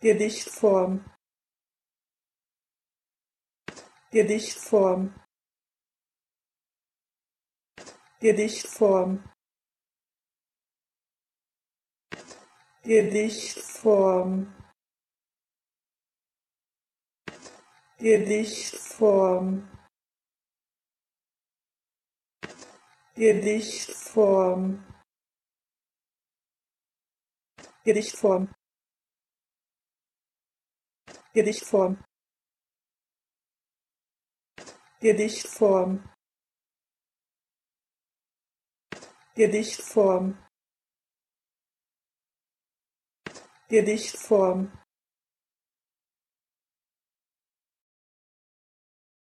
Gedichtform. Gedichtform. Gedichtform. Gedichtform. Gedichtform. Gedichtform. Gedichtform Gedichtform. Gedichtform. Gedichtform. Gedichtform